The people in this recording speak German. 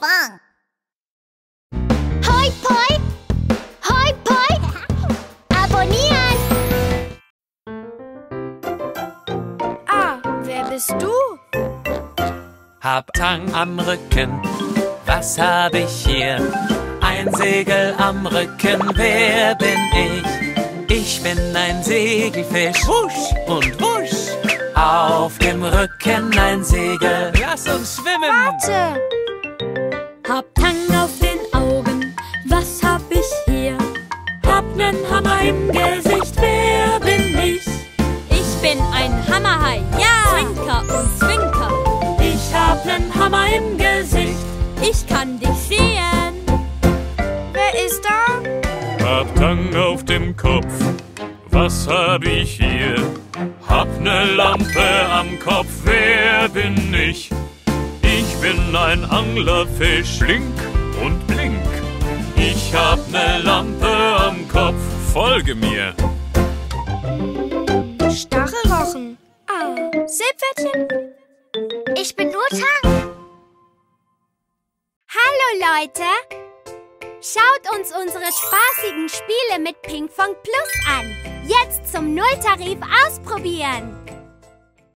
Bang. Hoi Poi! Hoi Poi! Abonnieren! Ah, wer bist du? Hab Tang am Rücken, was hab ich hier? Ein Segel am Rücken, wer bin ich? Ich bin ein Segelfisch, wusch und wusch. Auf dem Rücken ein Segel, lass uns schwimmen. Warte! Nen Hammer im Gesicht, wer bin ich? Ich bin ein Hammerhai, ja! Zwinker und Zwinker. Ich hab nen Hammer im Gesicht, ich kann dich sehen. Wer ist da? Hab Tang auf dem Kopf, was hab ich hier? Hab ne Lampe am Kopf, wer bin ich? Ich bin ein Anglerfisch, link und blink. Ich hab ne Lampe am Kopf, folge mir. Stachelrochen. Ah, Seepferdchen. Ich bin nur Tang. Hallo Leute! Schaut uns unsere spaßigen Spiele mit Pinkfong Plus an. Jetzt zum Nulltarif ausprobieren.